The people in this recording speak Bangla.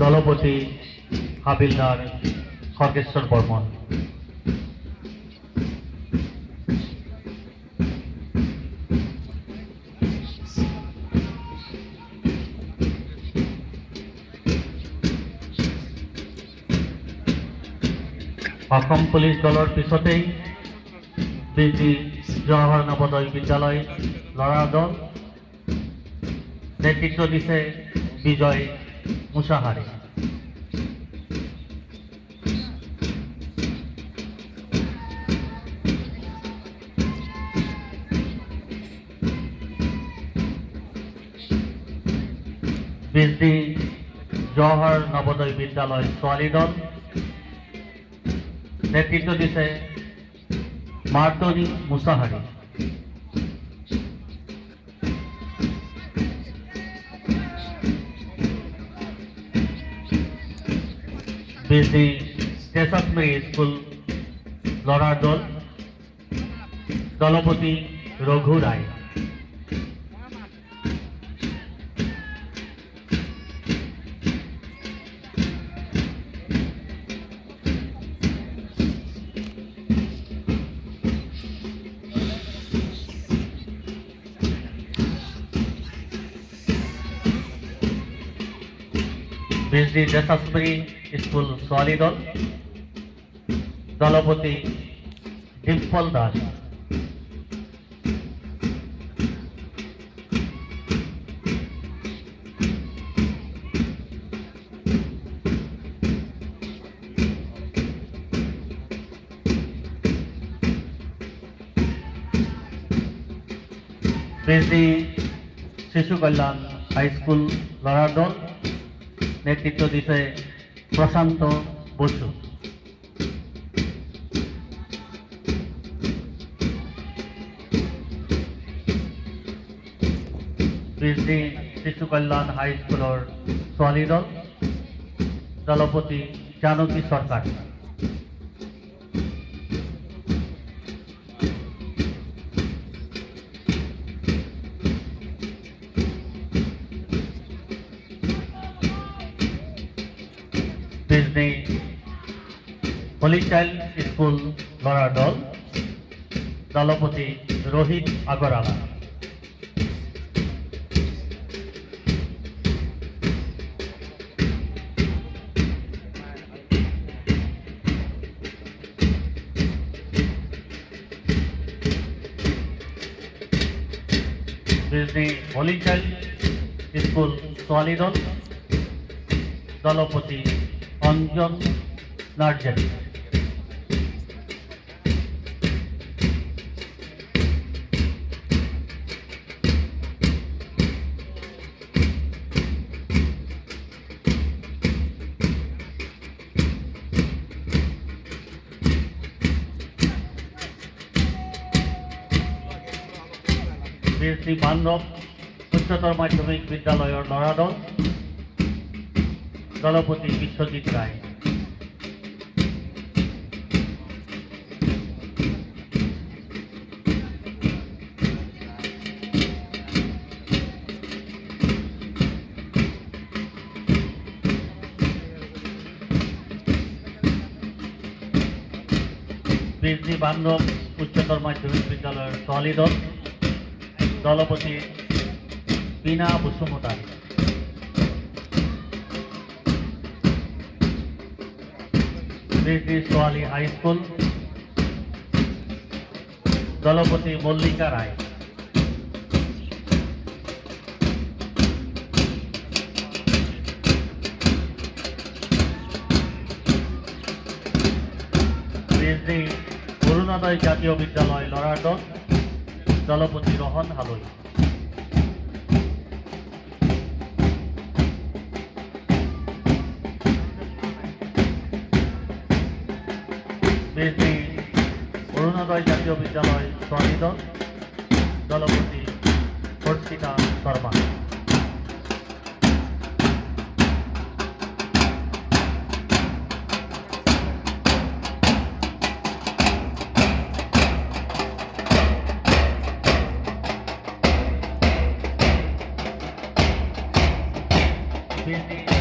দলপতি হাবিলদার খড়গেশ্বর বর্মন। অসম পুলিচ দলৰ পিছতেই বিজি জৱাহৰ নৱোদয় বিদ্যালয় ল'ৰা দল নেতৃত্ব দিছে বিজয় মুছাহাৰী বিজি জৱাহৰ নৱোদয় বিদ্যালয় ছোৱালী দল নেতৃত্ব দিছে মাৰ্টনি মুছাহাৰী বিজি কেশাশ্মী স্কুল ল'ৰাৰ দল দলপতি ৰঘু ৰায় বিজি দেশাশ্রী স্কুল ছোৱালী দল। দলপতি ডিম্পল দাস। বিজি শিশু কল্যাণ হাইস্কুল ল'ৰাৰ দল। নেতৃত্ব দিতে প্রশান্ত বসু। বিজি শিশু কল্যাণ হাইস্কুলৰ ছোৱালী দল দলপতি জানকী চৰকাৰ ডিজনি হলি চাইল্ড স্কুল ল'ৰাৰ দল, দলপতি Rohit Agarwala Disney Holy Child School ছোৱালী দল, দলপতি অঞ্জন নার্জারি। শ্রী বান্ধব উচ্চতর মাধ্যমিক বিদ্যালয়ের দল দলপতি বিশ্বজিৎ রায়। বীরজি বান্ধব উচ্চতর মাধ্যমিক বিদ্যালয়ের ছোৱালী দল দলপতি বীণা বসুমতাৰী বীরজি ছোৱালী হাইস্কুল দলপতি মল্লিকা রায়। অরুণোদয় জাতীয় বিদ্যালয় দল দলপতি ৰহন হালৈ বীরজি অরুণোদয় জাতীয় বিদ্যালয় দল দলপতি হর্ষিতা শর্মা। জাকির public